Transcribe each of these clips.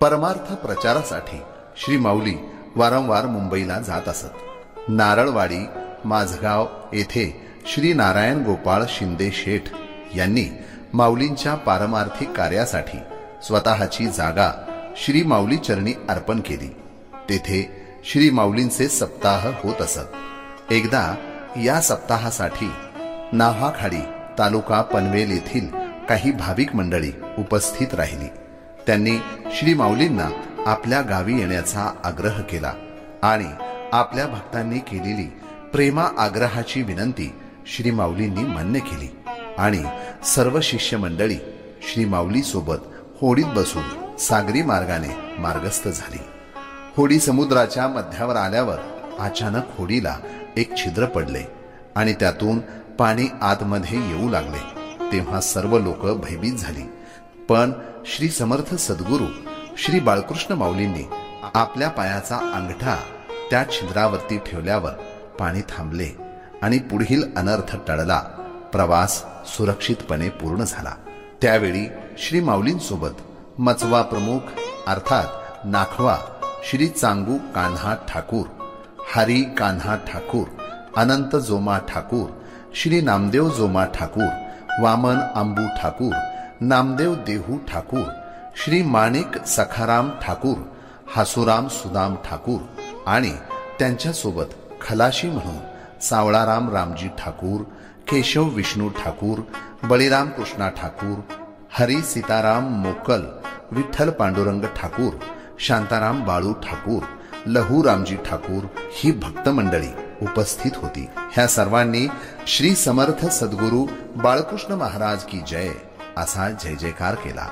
परमार्थ प्रचारासाठी श्री माऊली वारंवार मुंबईला जात असत. नारळवाडी माझगाव येथे श्री नारायण गोपाळ शिंदे शेठ यांनी माऊलींच्या पारमार्थिक कार्यासाठी स्वतःची जागा श्री माऊली चरणी अर्पण केली. तेथे श्री माऊलींचे सप्ताह होत असत. एकदा या सप्ताहासाठी नाव्हाखाडी तालुका पनवेल येथील काही भाविक मंडळी उपस्थित राहिली. त्यांनी श्री माऊलींना आपल्या गावी येण्याचा आग्रह केला आणि आपल्या भक्तांनी केलेली प्रेमा आग्रहाची विनंती श्री माऊलींनी मान्य केली आणि सर्व शिष्य मंडळी श्री माऊली सोबत होडीत बसून सागरी मार्गाने मार्गस्थ झाली. होडी समुद्राच्या मध्यावर आल्यावर अचानक होडीला एक छिद्र पडले आणि त्यातून पाणी आतमध्ये येऊ लागले. तेव्हा सर्व लोक भयभीत झाली. पण श्री समर्थ सद्गुरू श्री बाळकृष्ण माऊलींनी आपल्या पायाचा अंगठा त्या छिद्रावरती ठेवल्यावर पाणी थांबले आणि पुढील अनर्थ टळला. प्रवास सुरक्षितपणे पूर्ण झाला. त्यावेळी श्री माऊलींसोबत मचवा प्रमुख अर्थात नाखवा श्री चांगू कान्हा ठाकूर हरी कान्हा ठाकूर अनंत जोमा ठाकूर श्री नामदेव जोमा ठाकूर वामन आंबू ठाकूर नामदेव देहू ठाकूर श्री माणिक सखाराम ठाकूर हासुराम सुदाम ठाकूर आणि त्यांच्यासोबत खलाशी म्हणून सावळाराम रामजी ठाकूर केशव विष्णू ठाकूर बळीराम कृष्णा ठाकूर हरी सीताराम मोकल विठ्ठल पांडुरंग ठाकूर शांताराम बाळू ठाकूर लहू रामजी ठाकूर ही भक्त मंडळी उपस्थित होती. ह्या सर्वांनी श्री समर्थ सद्गुरू बाळकृष्ण महाराज की जय. असा जय जयकार केला.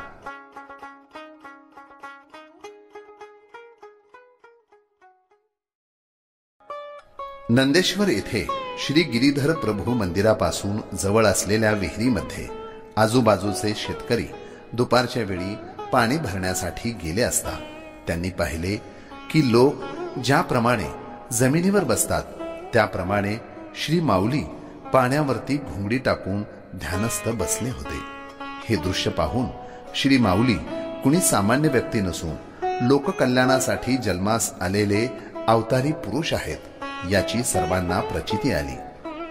नंदेश्वर येथे श्री गिरीधर प्रभू मंदिरापासून जवळ असलेल्या विहिरीमध्ये आजूबाजूचे शेतकरी दुपारच्या वेळी पाणी भरण्यासाठी गेले असता त्यांनी पाहिले की लोक ज्याप्रमाणे जमिनीवर बसतात त्याप्रमाणे श्री माऊली पाण्यावरती घुंगडी टाकून ध्यानस्थ बसले होते. हे दृश्य पाहून श्री माऊली कुणी सामान्य व्यक्ती नसून लोककल्याणासाठी जन्मास आलेले अवतारी पुरुष आहेत याची सर्वांना प्रचिती आली.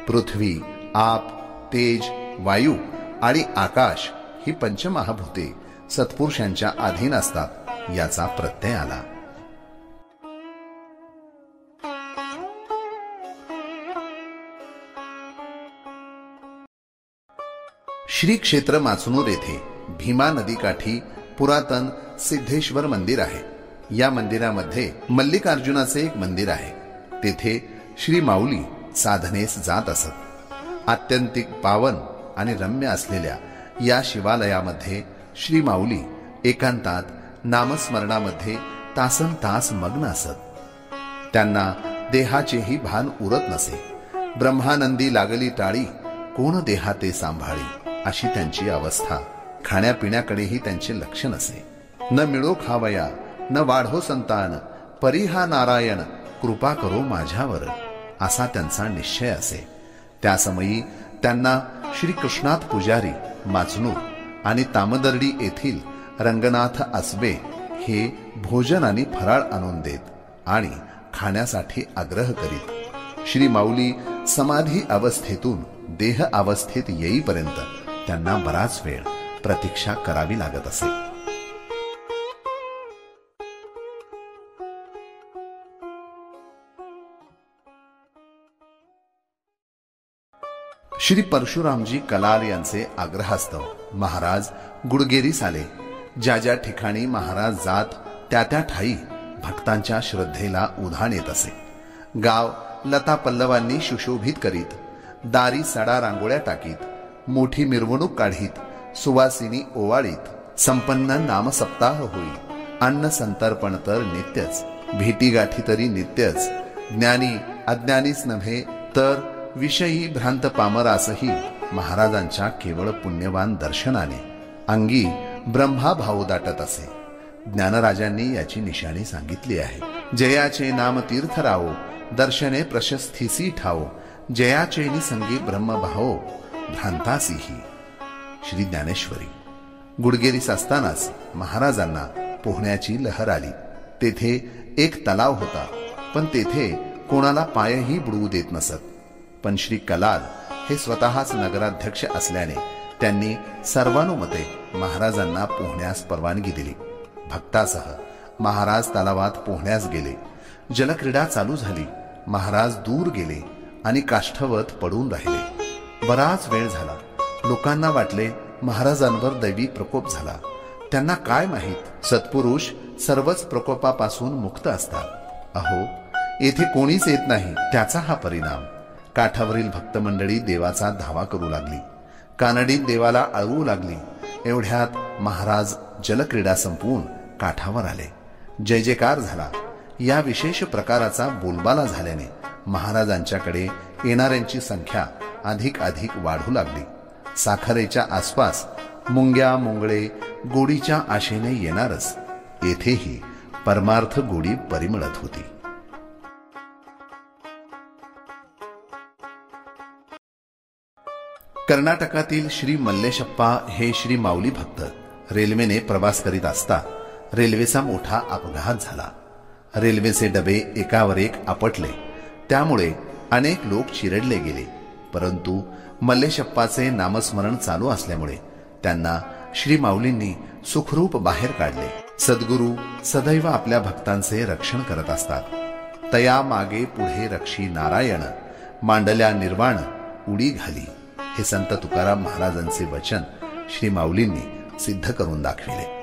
पृथ्वी आप तेज वायू आणि आकाश ही पंचमहाभूते सत्पुरुषांच्या अधीन असतात याचा प्रत्यय आला. श्री क्षेत्र माचनूर येथे भीमा नदीकाठी पुरातन सिद्धेश्वर मंदिर आहे. या मंदिरामध्ये मल्लिकार्जुनाचे एक मंदिर आहे. तेथे श्री माऊली साधनेस जात असत. आत्यंतिक पावन आणि रम्य असलेल्या या शिवालयामध्ये श्री माऊली एकांतात नामस्मरणामध्ये तासन तास मग्न असत. त्यांना देहाचेही भान उरत नसे. ब्रह्मानंदी लागली टाळी कोण देहाते सांभाळी? अशी त्यांची अवस्था. खाण्यापिण्याकडेही त्यांचे लक्ष नसे. न मिळो खावया न वाढो संतान परिहा नारायण कृपा करो माझ्यावर असा त्यांचा निश्चय असे. त्या समयी त्यांना श्रीकृष्णात पुजारी माचनूर आणि तामदर्डी येथील रंगनाथ आसबे हे भोजन आणि फराळ आणून देत आणि खाण्यासाठी आग्रह करीत. श्री माऊली समाधी अवस्थेतून देह अवस्थेत येईपर्यंत त्यांना बराच वेळ प्रतीक्षा करावी लागत असे. श्री परशुरामजी कलाल यांचे आग्रहास्तव महाराज गुडगेरीस आले ज्या ज्या ठिकाणी महाराज जात त्या त्या ठाई भक्तांच्या श्रद्धेला उधाण येत असे. गाव लता पल्लवांनी सुशोभित करीत दारी सडा रांगोळ्या टाकीत मोठी मिरवणूक काढीत सुवासिनी ओवाळीत संपन्न नामसप्ताह होई अन्न संतर्पण तर नित्यच भेटी गाठी तरी नित्यच ज्ञानी अज्ञानीच नव्हे तर विषयी भ्रांत पामरासही महाराजांच्या केवळ पुण्यवान दर्शनाने अंगी ब्रह्मा भाऊ दाटत असे. ज्ञानराजांनी याची निशाणी सांगितली आहे. जयाचे नाम तीर्थ राहो दर्शने प्रशस्तीसी ठावो जयाचे निसंगी ब्रह्मभावो ही श्री ज्ञानेश्वरी. गुडगेरीस असतानाच महाराजांना पोहण्याची लहर आली. तेथे एक तलाव होता पण तेथे कोणाला पायही बुडवू देत नसत. पण श्री कलाल हे स्वतःच नगराध्यक्ष असल्याने त्यांनी सर्वानुमते महाराजांना पोहण्यास परवानगी दिली. भक्तासह महाराज तलावात पोहण्यास गेले. जलक्रीडा चालू झाली. महाराज दूर गेले आणि काष्ठवत पडून राहिले. बराच वेळ झाला. लोकांना वाटले महाराजांवर दैवी प्रकोप झाला. त्यांना काय माहीत? सत्पुरुष सर्वच प्रकोपापासून मुक्त असतात. अहो येथे कोणीच येत नाही त्याचा हा परिणाम. काठावरील भक्त मंडळी देवाचा धावा करू लागली. कानडीत देवाला अळवू लागली. एवढ्यात महाराज जलक्रीडा संपवून काठावर आले. जय जयकार झाला. या विशेष प्रकाराचा बोलबाला झाल्याने महाराजांच्याकडे येणाऱ्यांची संख्या अधिक अधिक वाढू लागली. साखरेच्या आसपास मुंग्या मुंगळे गोडीच्या आशेने येणारच. येथेही परमार्थ गोडी परिमळत होती. कर्नाटकातील श्री मल्लेशप्पा हे श्री माऊली भक्त. रेल्वेने प्रवास करीत असता रेल्वेचा मोठा अपघात झाला. रेल्वेचे डबे एकावर एक आपटले. त्यामुळे अनेक लोक चिरडले गेले. परंतु मल्लेशप्पाचे नामस्मरण चालू असल्यामुळे त्यांना श्री माऊलींनी सुखरूप बाहेर काढले. सद्गुरू सदैव आपल्या भक्तांचे रक्षण करत असतात. तया मागे पुढे रक्षी नारायण मांडल्या निर्वाण उडी घाली. हे संत तुकाराम महाराजांचे वचन श्री माऊलींनी सिद्ध करून दाखविले.